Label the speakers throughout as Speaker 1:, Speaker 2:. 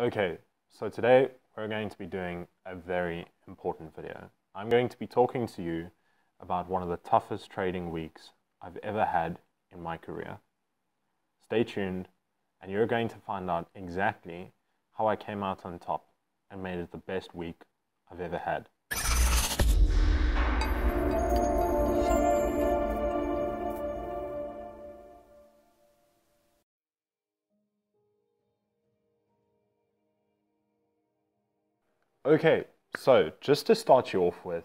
Speaker 1: Okay, so today we're going to be doing a very important video. I'm going to be talking to you about one of the toughest trading weeks I've ever had in my career. Stay tuned and you're going to find out exactly how I came out on top and made it the best week I've ever had. Okay, so just to start you off with,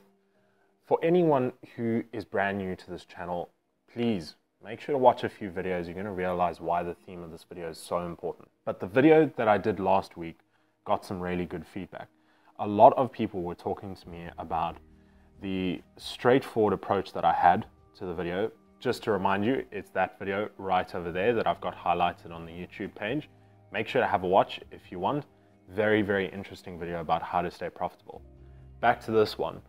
Speaker 1: for anyone who is brand new to this channel, please make sure to watch a few videos. You're going to realize why the theme of this video is so important. But the video that I did last week got some really good feedback. A lot of people were talking to me about the straightforward approach that I had to the video. Just to remind you, it's that video right over there that I've got highlighted on the YouTube page. Make sure to have a watch if you want. Very, very interesting video about how to stay profitable. Back to this one.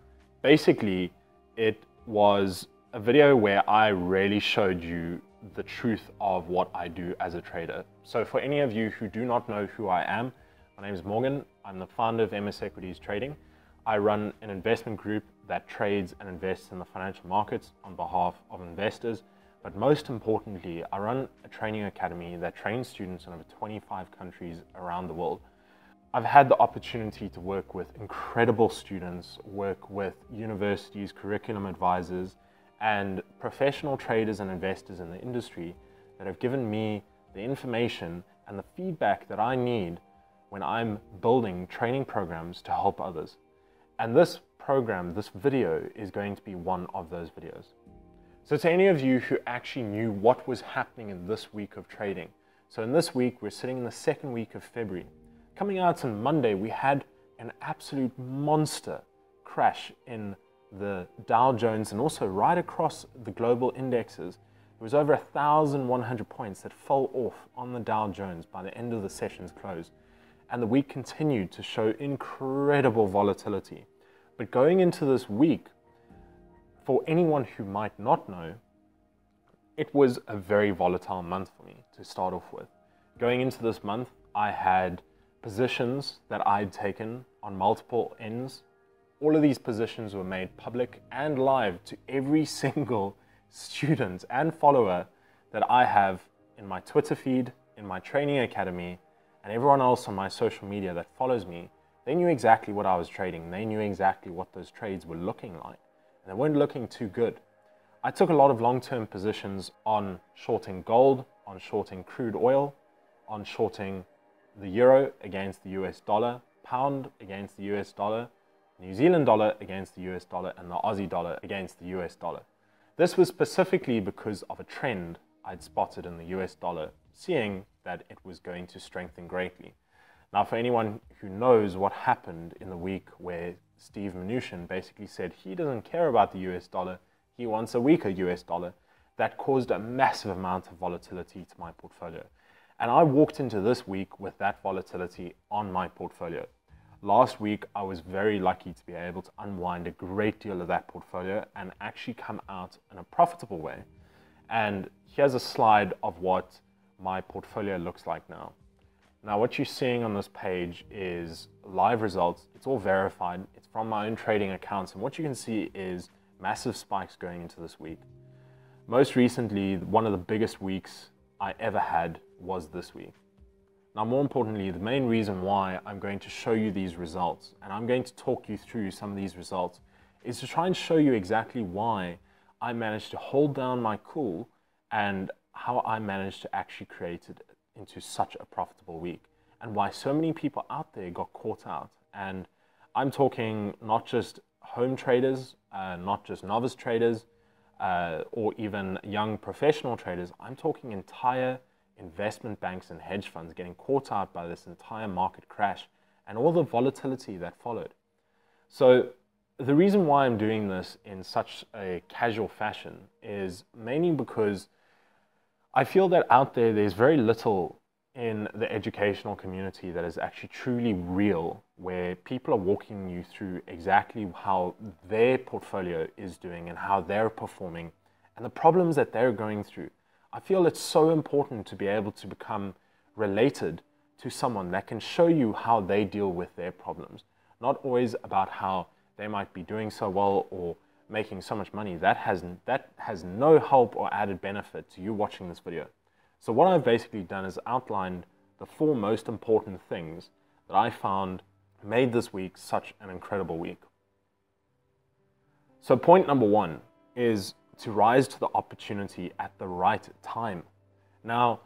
Speaker 1: Basically, it was a video where I really showed you the truth of what I do as a trader. So for any of you who do not know who I am, my name is Morgan. I'm the founder of MS Equities Trading. I run an investment group that trades and invests in the financial markets on behalf of investors. But most importantly, I run a training academy that trains students in over 25 countries around the world. I've had the opportunity to work with incredible students, work with universities, curriculum advisors, and professional traders and investors in the industry that have given me the information and the feedback that I need when I'm building training programs to help others. And this program, this video, is going to be one of those videos. So to any of you who actually knew what was happening in this week of trading, so in this week, we're sitting in the second week of February. Coming out on Monday, we had an absolute monster crash in the Dow Jones and also right across the global indexes. It was over 1,100 points that fell off on the Dow Jones by the end of the session's close. And the week continued to show incredible volatility. But going into this week, for anyone who might not know, it was a very volatile month for me to start off with. Going into this month, I had positions that I'd taken on multiple ends. All of these positions were made public and live to every single student and follower that I have in my Twitter feed, in my training academy, and everyone else on my social media that follows me. They knew exactly what I was trading. They knew exactly what those trades were looking like. And they weren't looking too good. I took a lot of long term positions on shorting gold, on shorting crude oil, on shorting the euro against the US dollar, pound against the US dollar, New Zealand dollar against the US dollar, and the Aussie dollar against the US dollar. This was specifically because of a trend I'd spotted in the US dollar, seeing that it was going to strengthen greatly. Now, for anyone who knows what happened in the week where Steve Mnuchin basically said he doesn't care about the US dollar, he wants a weaker US dollar, that caused a massive amount of volatility to my portfolio. And I walked into this week with that volatility on my portfolio. Last week, I was very lucky to be able to unwind a great deal of that portfolio and actually come out in a profitable way. And here's a slide of what my portfolio looks like now. Now, what you're seeing on this page is live results. It's all verified. It's from my own trading accounts. And what you can see is massive spikes going into this week. Most recently, one of the biggest weeks I ever had was this week. Now, more importantly, the main reason why I'm going to show you these results and I'm going to talk you through some of these results is to try and show you exactly why I managed to hold down my cool and how I managed to actually create it into such a profitable week and why so many people out there got caught out. And I'm talking not just home traders, uh, not just novice traders, uh, or even young professional traders. I'm talking entire investment banks and hedge funds getting caught out by this entire market crash and all the volatility that followed. So, the reason why I'm doing this in such a casual fashion is mainly because I feel that out there there's very little in the educational community that is actually truly real, where people are walking you through exactly how their portfolio is doing and how they're performing and the problems that they're going through. I feel it's so important to be able to become related to someone that can show you how they deal with their problems, not always about how they might be doing so well or making so much money. That has, that has no help or added benefit to you watching this video. So what I've basically done is outlined the four most important things that I found made this week such an incredible week. So point number one is to rise to the opportunity at the right time. Now,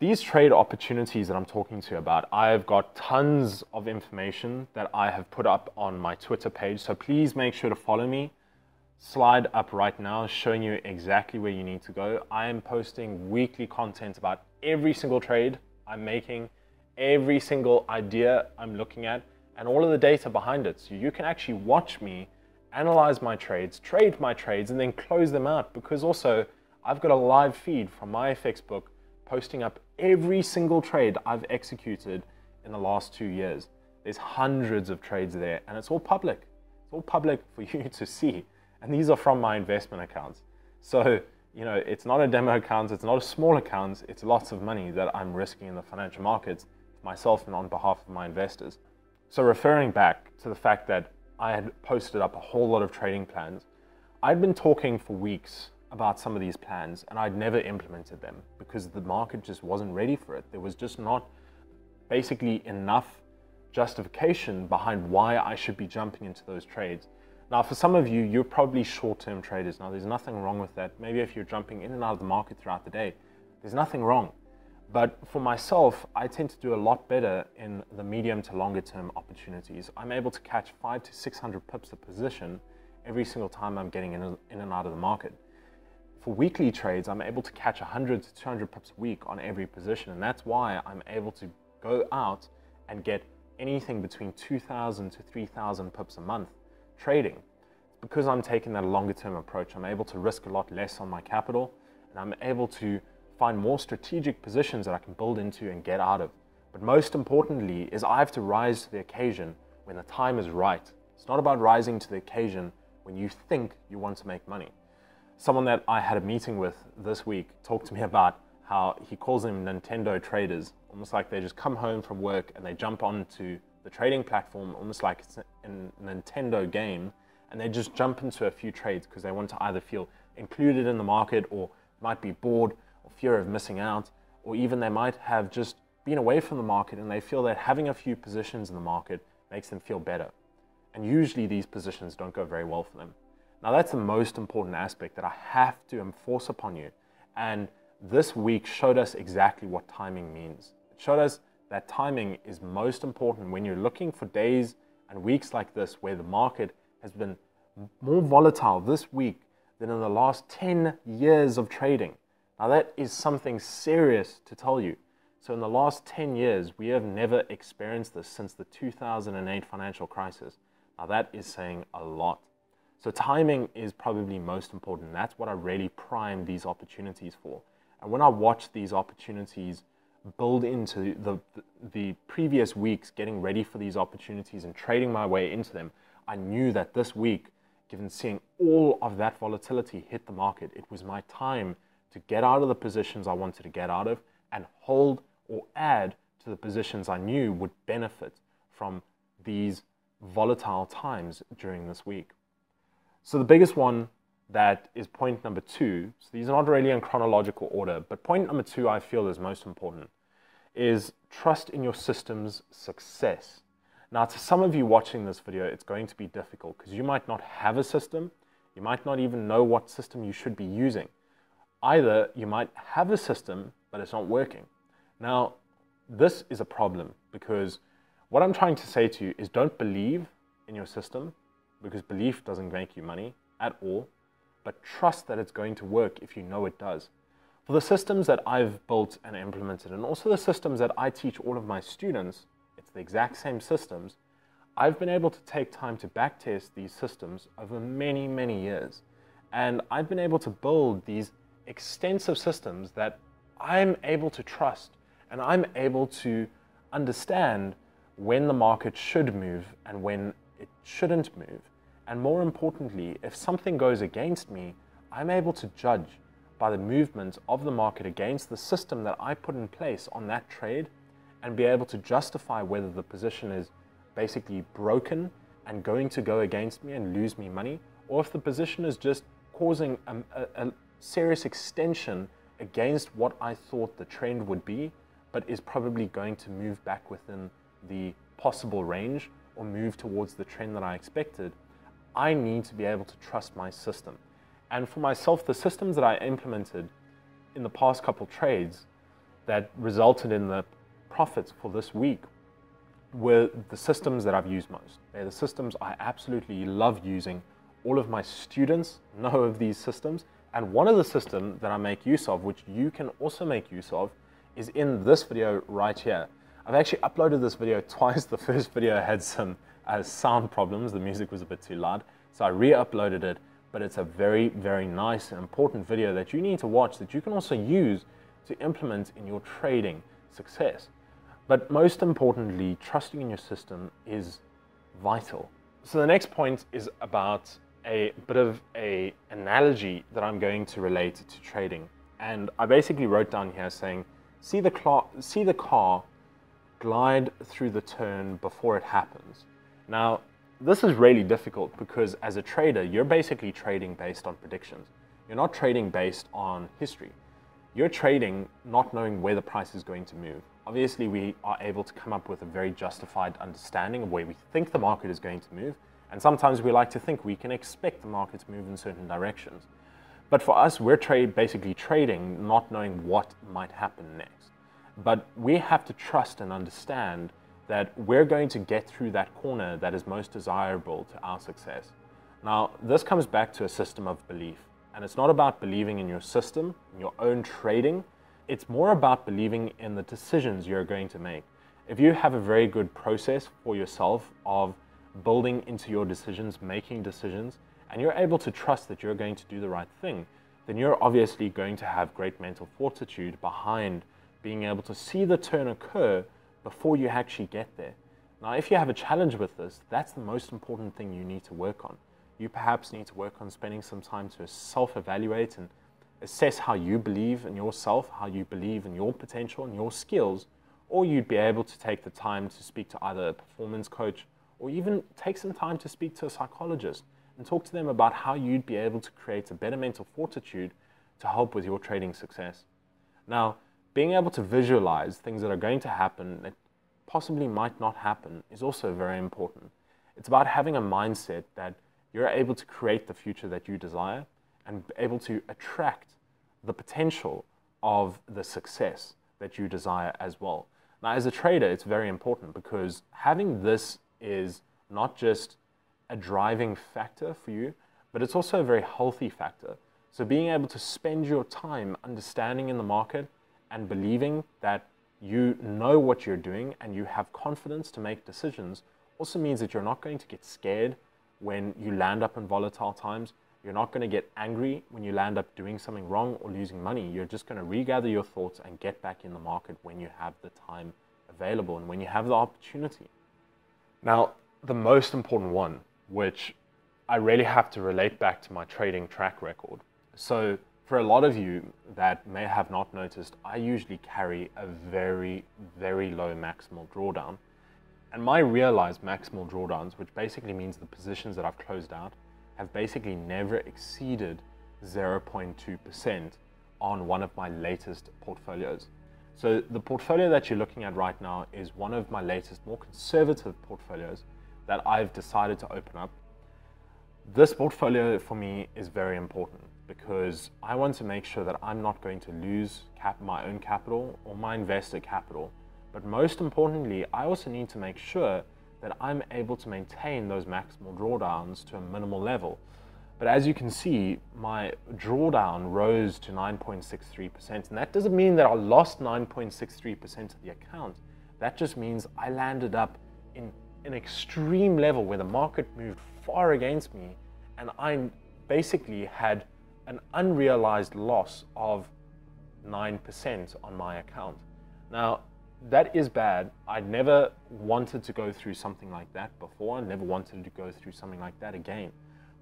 Speaker 1: these trade opportunities that I'm talking to you about, I've got tons of information that I have put up on my Twitter page. So please make sure to follow me. Slide up right now showing you exactly where you need to go. I am posting weekly content about every single trade I'm making, every single idea I'm looking at, and all of the data behind it. So you can actually watch me analyze my trades, trade my trades, and then close them out because also I've got a live feed from my FX book posting up every single trade I've executed in the last two years. There's hundreds of trades there and it's all public. It's all public for you to see. And these are from my investment accounts. So, you know, it's not a demo account, it's not a small account, it's lots of money that I'm risking in the financial markets myself and on behalf of my investors. So referring back to the fact that I had posted up a whole lot of trading plans. I'd been talking for weeks about some of these plans and I'd never implemented them because the market just wasn't ready for it. There was just not basically enough justification behind why I should be jumping into those trades. Now, for some of you, you're probably short term traders. Now, there's nothing wrong with that. Maybe if you're jumping in and out of the market throughout the day, there's nothing wrong. But for myself, I tend to do a lot better in the medium to longer term opportunities. I'm able to catch five to 600 pips a position every single time I'm getting in, in and out of the market. For weekly trades, I'm able to catch 100 to 200 pips a week on every position. And that's why I'm able to go out and get anything between 2,000 to 3,000 pips a month trading. Because I'm taking that longer term approach, I'm able to risk a lot less on my capital and I'm able to find more strategic positions that I can build into and get out of. But most importantly is I have to rise to the occasion when the time is right. It's not about rising to the occasion when you think you want to make money. Someone that I had a meeting with this week talked to me about how he calls them Nintendo traders, almost like they just come home from work and they jump onto the trading platform, almost like it's a Nintendo game, and they just jump into a few trades because they want to either feel included in the market or might be bored or fear of missing out, or even they might have just been away from the market and they feel that having a few positions in the market makes them feel better. And usually these positions don't go very well for them. Now, that's the most important aspect that I have to enforce upon you. And this week showed us exactly what timing means. It showed us that timing is most important when you're looking for days and weeks like this where the market has been more volatile this week than in the last 10 years of trading. Now, that is something serious to tell you. So, in the last 10 years, we have never experienced this since the 2008 financial crisis. Now, that is saying a lot. So, timing is probably most important. That's what I really prime these opportunities for. And when I watch these opportunities build into the, the previous weeks, getting ready for these opportunities and trading my way into them, I knew that this week, given seeing all of that volatility hit the market, it was my time to get out of the positions I wanted to get out of and hold or add to the positions I knew would benefit from these volatile times during this week. So the biggest one that is point number two, so these are not really in chronological order, but point number two I feel is most important, is trust in your system's success. Now, to some of you watching this video, it's going to be difficult because you might not have a system, you might not even know what system you should be using. Either you might have a system, but it's not working. Now, this is a problem because what I'm trying to say to you is don't believe in your system because belief doesn't make you money at all, but trust that it's going to work if you know it does. For the systems that I've built and implemented, and also the systems that I teach all of my students, it's the exact same systems. I've been able to take time to backtest these systems over many, many years. And I've been able to build these extensive systems that I'm able to trust and I'm able to understand when the market should move and when it shouldn't move. And more importantly, if something goes against me, I'm able to judge by the movement of the market against the system that I put in place on that trade and be able to justify whether the position is basically broken and going to go against me and lose me money, or if the position is just causing a, a, a serious extension against what I thought the trend would be, but is probably going to move back within the possible range or move towards the trend that I expected, I need to be able to trust my system. And for myself, the systems that I implemented in the past couple trades that resulted in the profits for this week were the systems that I've used most. They're the systems I absolutely love using. All of my students know of these systems. And one of the systems that I make use of, which you can also make use of, is in this video right here. I've actually uploaded this video twice. The first video had some uh, sound problems. The music was a bit too loud. So I re-uploaded it, but it's a very, very nice and important video that you need to watch that you can also use to implement in your trading success. But most importantly, trusting in your system is vital. So the next point is about a bit of a analogy that I'm going to relate to trading. And I basically wrote down here saying, see the, see the car glide through the turn before it happens. Now, this is really difficult because as a trader, you're basically trading based on predictions. You're not trading based on history. You're trading not knowing where the price is going to move. Obviously, we are able to come up with a very justified understanding of where we think the market is going to move. And sometimes we like to think we can expect the market to move in certain directions. But for us, we're trade, basically trading, not knowing what might happen next. But we have to trust and understand that we're going to get through that corner that is most desirable to our success. Now, this comes back to a system of belief. And it's not about believing in your system, in your own trading. It's more about believing in the decisions you're going to make. If you have a very good process for yourself of building into your decisions, making decisions, and you're able to trust that you're going to do the right thing, then you're obviously going to have great mental fortitude behind being able to see the turn occur before you actually get there. Now, if you have a challenge with this, that's the most important thing you need to work on. You perhaps need to work on spending some time to self evaluate and assess how you believe in yourself, how you believe in your potential and your skills, or you'd be able to take the time to speak to either a performance coach or even take some time to speak to a psychologist and talk to them about how you'd be able to create a better mental fortitude to help with your trading success. Now, being able to visualize things that are going to happen that possibly might not happen is also very important. It's about having a mindset that you're able to create the future that you desire and able to attract the potential of the success that you desire as well. Now, as a trader, it's very important because having this is not just a driving factor for you, but it's also a very healthy factor. So, being able to spend your time understanding in the market and believing that you know what you're doing and you have confidence to make decisions also means that you're not going to get scared when you land up in volatile times. You're not going to get angry when you land up doing something wrong or losing money. You're just going to regather your thoughts and get back in the market when you have the time available and when you have the opportunity. Now, the most important one, which I really have to relate back to my trading track record. So, for a lot of you that may have not noticed, I usually carry a very, very low maximal drawdown. And my realized maximal drawdowns, which basically means the positions that I've closed out, have basically never exceeded 0.2% on one of my latest portfolios. So the portfolio that you're looking at right now is one of my latest, more conservative portfolios that I've decided to open up. This portfolio for me is very important because I want to make sure that I'm not going to lose cap my own capital or my investor capital. But most importantly, I also need to make sure that I'm able to maintain those maximal drawdowns to a minimal level. But as you can see, my drawdown rose to 9.63%. And that doesn't mean that I lost 9.63% of the account. That just means I landed up in an extreme level where the market moved far against me and I basically had an unrealized loss of 9% on my account. Now, that is bad. I never wanted to go through something like that before. I never wanted to go through something like that again.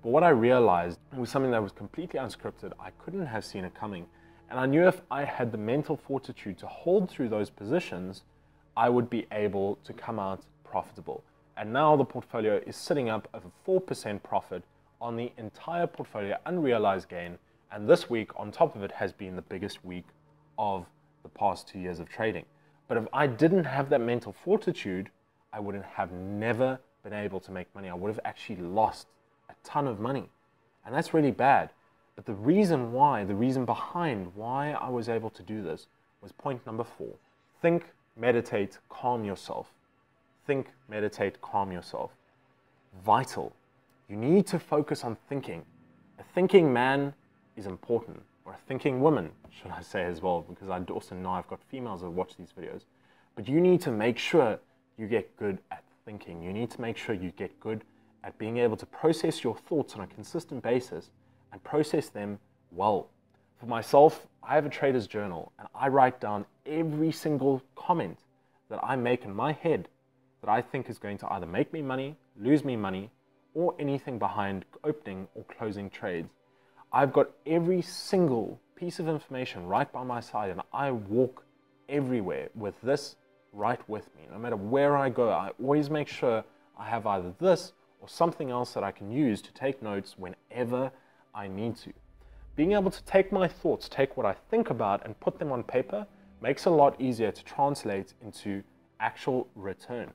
Speaker 1: But what I realized was something that was completely unscripted. I couldn't have seen it coming. And I knew if I had the mental fortitude to hold through those positions, I would be able to come out profitable. And now the portfolio is sitting up a 4% profit on the entire portfolio, unrealized gain. And this week, on top of it, has been the biggest week of the past two years of trading. But if I didn't have that mental fortitude, I wouldn't have never been able to make money. I would have actually lost a ton of money. And that's really bad. But the reason why, the reason behind why I was able to do this was point number four think, meditate, calm yourself. Think, meditate, calm yourself. Vital. You need to focus on thinking. A thinking man is important, or a thinking woman, should I say as well, because I also know I've got females that watch these videos. But you need to make sure you get good at thinking. You need to make sure you get good at being able to process your thoughts on a consistent basis and process them well. For myself, I have a trader's journal and I write down every single comment that I make in my head that I think is going to either make me money, lose me money, or anything behind opening or closing trades. I've got every single piece of information right by my side and I walk everywhere with this right with me. No matter where I go, I always make sure I have either this or something else that I can use to take notes whenever I need to. Being able to take my thoughts, take what I think about, and put them on paper makes it a lot easier to translate into actual return.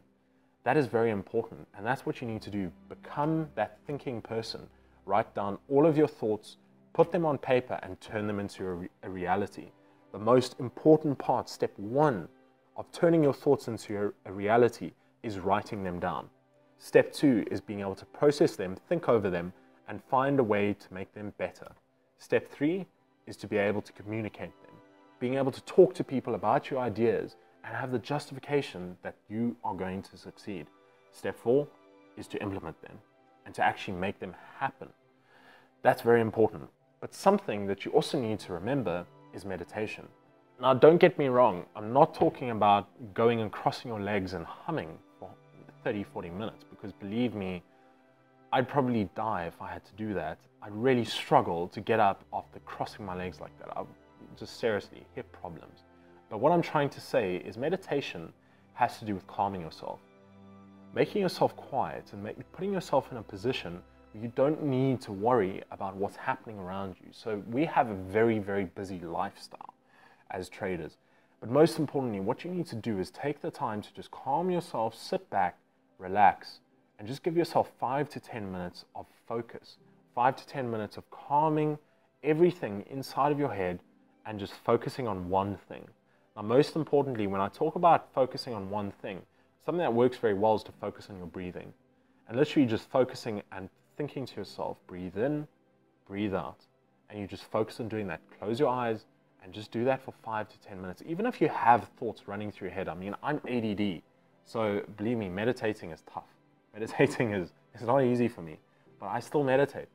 Speaker 1: That is very important, and that's what you need to do. Become that thinking person. Write down all of your thoughts, put them on paper, and turn them into a, re a reality. The most important part, step one, of turning your thoughts into a, a reality is writing them down. Step two is being able to process them, think over them, and find a way to make them better. Step three is to be able to communicate them, being able to talk to people about your ideas and have the justification that you are going to succeed. Step four is to implement them and to actually make them happen. That's very important. But something that you also need to remember is meditation. Now, don't get me wrong, I'm not talking about going and crossing your legs and humming for 30, 40 minutes, because believe me, I'd probably die if I had to do that. I'd really struggle to get up after crossing my legs like that. I just seriously, hip problems. But what I'm trying to say is meditation has to do with calming yourself. Making yourself quiet and make, putting yourself in a position where you don't need to worry about what's happening around you. So we have a very, very busy lifestyle as traders. But most importantly, what you need to do is take the time to just calm yourself, sit back, relax, and just give yourself five to 10 minutes of focus, five to 10 minutes of calming everything inside of your head and just focusing on one thing. Now, most importantly, when I talk about focusing on one thing, something that works very well is to focus on your breathing. And literally just focusing and thinking to yourself, breathe in, breathe out. And you just focus on doing that. Close your eyes, and just do that for five to 10 minutes. Even if you have thoughts running through your head, I mean, I'm ADD, so believe me, meditating is tough. Meditating is, it's not easy for me, but I still meditate.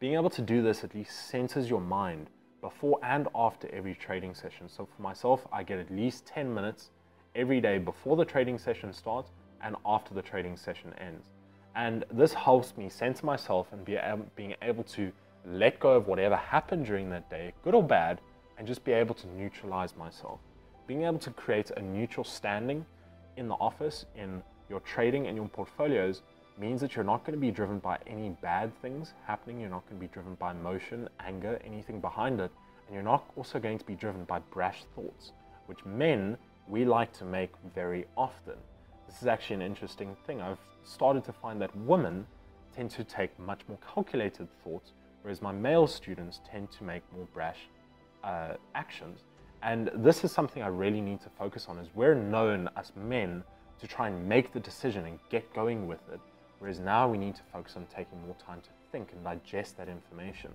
Speaker 1: Being able to do this at least centers your mind before and after every trading session. So for myself, I get at least 10 minutes every day before the trading session starts and after the trading session ends. And this helps me center myself and be, being able to let go of whatever happened during that day, good or bad, and just be able to neutralize myself. Being able to create a neutral standing in the office, in your trading and your portfolios, means that you're not going to be driven by any bad things happening. You're not going to be driven by emotion, anger, anything behind it. And you're not also going to be driven by brash thoughts, which men, we like to make very often. This is actually an interesting thing. I've started to find that women tend to take much more calculated thoughts, whereas my male students tend to make more brash uh, actions. And this is something I really need to focus on is we're known as men to try and make the decision and get going with it. Whereas now we need to focus on taking more time to think and digest that information.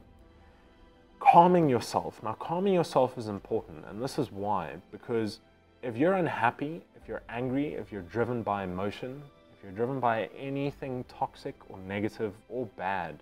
Speaker 1: Calming yourself. Now, calming yourself is important, and this is why. Because if you're unhappy, if you're angry, if you're driven by emotion, if you're driven by anything toxic or negative or bad,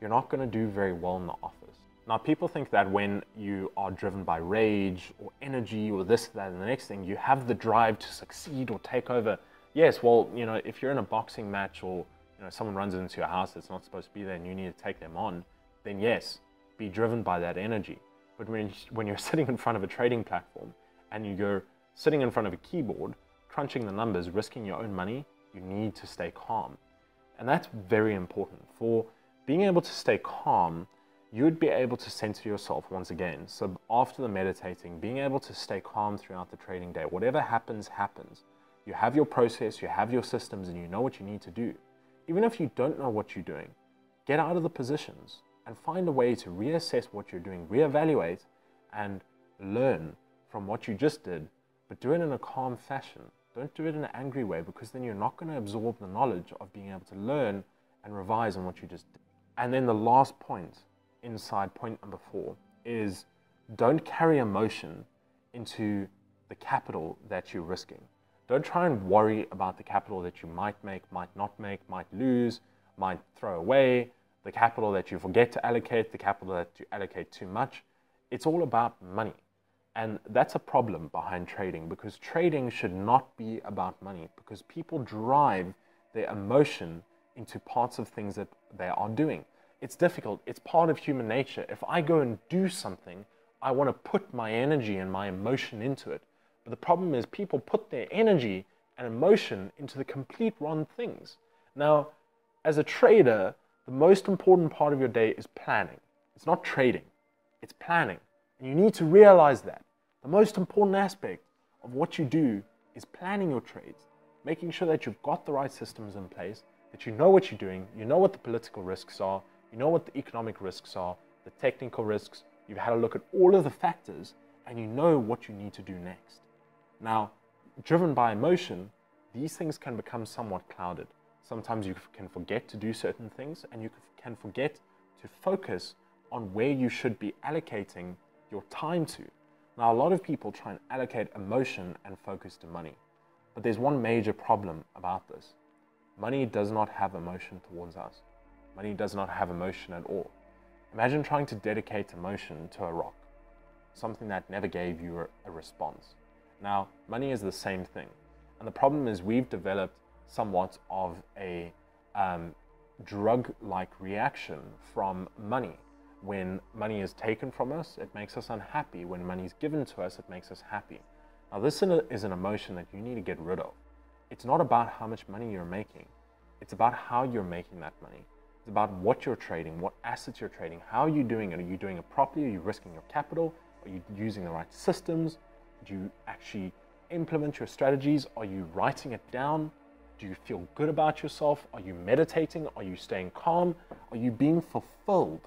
Speaker 1: you're not going to do very well in the office. Now, people think that when you are driven by rage or energy or this, that, and the next thing, you have the drive to succeed or take over. Yes, well, you know, if you're in a boxing match or you know someone runs into your house that's not supposed to be there and you need to take them on, then yes, be driven by that energy. But when when you're sitting in front of a trading platform and you're sitting in front of a keyboard crunching the numbers, risking your own money, you need to stay calm. And that's very important. For being able to stay calm, you would be able to center yourself once again. So after the meditating, being able to stay calm throughout the trading day, whatever happens, happens. You have your process, you have your systems, and you know what you need to do. Even if you don't know what you're doing, get out of the positions and find a way to reassess what you're doing, reevaluate, and learn from what you just did, but do it in a calm fashion. Don't do it in an angry way because then you're not going to absorb the knowledge of being able to learn and revise on what you just did. And then the last point inside point number four is don't carry emotion into the capital that you're risking. Don't try and worry about the capital that you might make, might not make, might lose, might throw away, the capital that you forget to allocate, the capital that you allocate too much. It's all about money. And that's a problem behind trading because trading should not be about money because people drive their emotion into parts of things that they are doing. It's difficult, it's part of human nature. If I go and do something, I want to put my energy and my emotion into it. But the problem is, people put their energy and emotion into the complete wrong things. Now, as a trader, the most important part of your day is planning. It's not trading, it's planning. And you need to realize that. The most important aspect of what you do is planning your trades, making sure that you've got the right systems in place, that you know what you're doing, you know what the political risks are, you know what the economic risks are, the technical risks, you've had a look at all of the factors, and you know what you need to do next. Now, driven by emotion, these things can become somewhat clouded. Sometimes you can forget to do certain things and you can forget to focus on where you should be allocating your time to. Now, a lot of people try and allocate emotion and focus to money. But there's one major problem about this. Money does not have emotion towards us. Money does not have emotion at all. Imagine trying to dedicate emotion to a rock, something that never gave you a response. Now, money is the same thing. And the problem is we've developed somewhat of a um, drug like reaction from money. When money is taken from us, it makes us unhappy. When money is given to us, it makes us happy. Now, this is an emotion that you need to get rid of. It's not about how much money you're making, it's about how you're making that money. It's about what you're trading, what assets you're trading, how are you doing it? Are you doing it properly? Are you risking your capital? Are you using the right systems? Do you actually implement your strategies? Are you writing it down? Do you feel good about yourself? Are you meditating? Are you staying calm? Are you being fulfilled?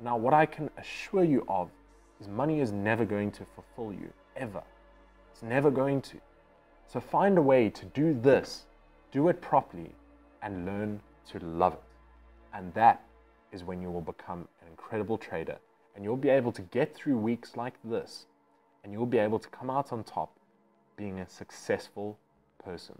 Speaker 1: Now, what I can assure you of is money is never going to fulfill you, ever. It's never going to. So find a way to do this, do it properly, and learn to love it. And that is when you will become an incredible trader. And you'll be able to get through weeks like this and you'll be able to come out on top being a successful person.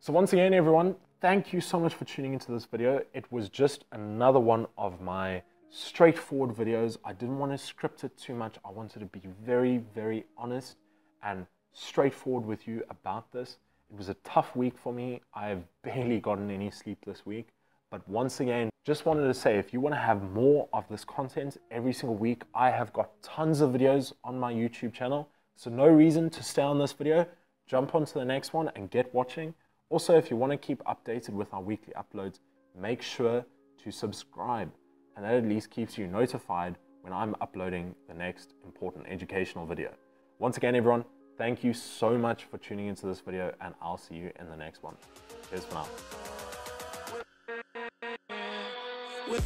Speaker 1: So once again, everyone, thank you so much for tuning into this video. It was just another one of my straightforward videos. I didn't want to script it too much. I wanted to be very, very honest and straightforward with you about this. It was a tough week for me. I've barely gotten any sleep this week. But once again, just wanted to say if you want to have more of this content every single week, I have got tons of videos on my YouTube channel. So no reason to stay on this video. Jump onto the next one and get watching. Also, if you want to keep updated with our weekly uploads, make sure to subscribe. And that at least keeps you notified when I'm uploading the next important educational video. Once again, everyone, thank you so much for tuning into this video and I'll see you in the next one. Cheers for now. We'll